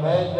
Amém,